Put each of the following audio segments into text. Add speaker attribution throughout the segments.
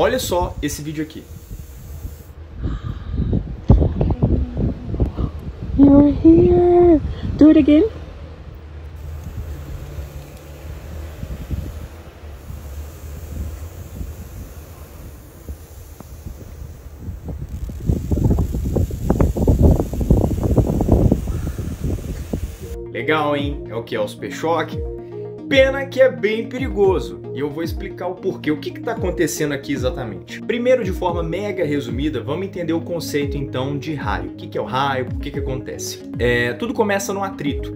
Speaker 1: Olha só esse vídeo aqui.
Speaker 2: You're here. Do it again.
Speaker 1: Legal, hein? É o que? É o Super Choque? Pena que é bem perigoso. E eu vou explicar o porquê, o que está acontecendo aqui exatamente. Primeiro, de forma mega resumida, vamos entender o conceito então de raio. O que, que é o raio, por que, que acontece? É, tudo começa no atrito.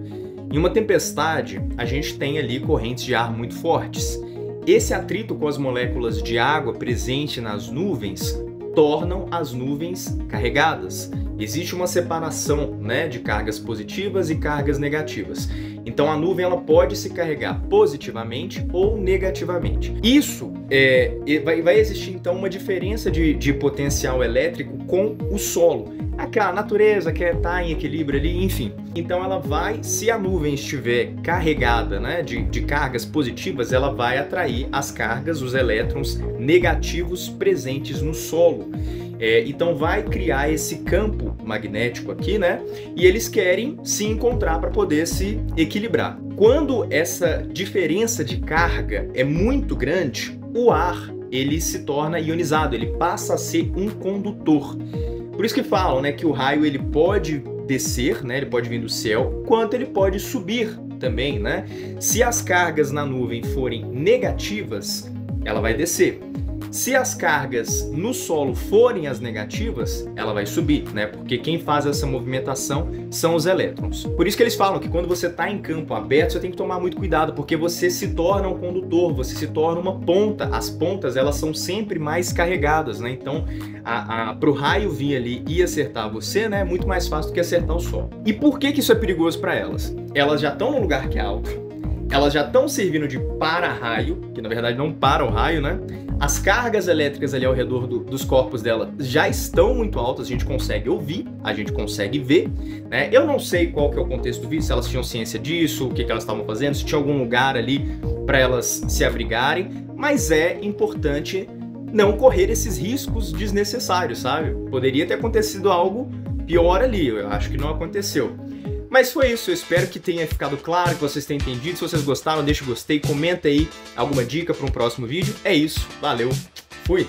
Speaker 1: Em uma tempestade, a gente tem ali correntes de ar muito fortes. Esse atrito com as moléculas de água presente nas nuvens tornam as nuvens carregadas. Existe uma separação né, de cargas positivas e cargas negativas. Então a nuvem ela pode se carregar positivamente ou negativamente. Isso é, vai, vai existir então uma diferença de, de potencial elétrico com o solo. Aquela natureza que está em equilíbrio ali, enfim. Então ela vai, se a nuvem estiver carregada né, de, de cargas positivas, ela vai atrair as cargas, os elétrons negativos presentes no solo. É, então vai criar esse campo magnético aqui, né? E eles querem se encontrar para poder se equilibrar. Quando essa diferença de carga é muito grande, o ar ele se torna ionizado, ele passa a ser um condutor. Por isso que falam, né, que o raio ele pode descer, né, ele pode vir do céu, quanto ele pode subir também, né? Se as cargas na nuvem forem negativas, ela vai descer. Se as cargas no solo forem as negativas, ela vai subir, né? Porque quem faz essa movimentação são os elétrons. Por isso que eles falam que quando você está em campo aberto, você tem que tomar muito cuidado, porque você se torna um condutor, você se torna uma ponta. As pontas, elas são sempre mais carregadas, né? Então, para o raio vir ali e acertar você, né? É muito mais fácil do que acertar o solo. E por que, que isso é perigoso para elas? Elas já estão num lugar que é alto, elas já estão servindo de para-raio, que na verdade não para o raio, né? As cargas elétricas ali ao redor do, dos corpos dela já estão muito altas, a gente consegue ouvir, a gente consegue ver, né? Eu não sei qual que é o contexto do vídeo, se elas tinham ciência disso, o que, que elas estavam fazendo, se tinha algum lugar ali para elas se abrigarem, mas é importante não correr esses riscos desnecessários, sabe? Poderia ter acontecido algo pior ali, eu acho que não aconteceu. Mas foi isso, eu espero que tenha ficado claro, que vocês tenham entendido. Se vocês gostaram, deixa o gostei, comenta aí alguma dica para um próximo vídeo. É isso, valeu, fui!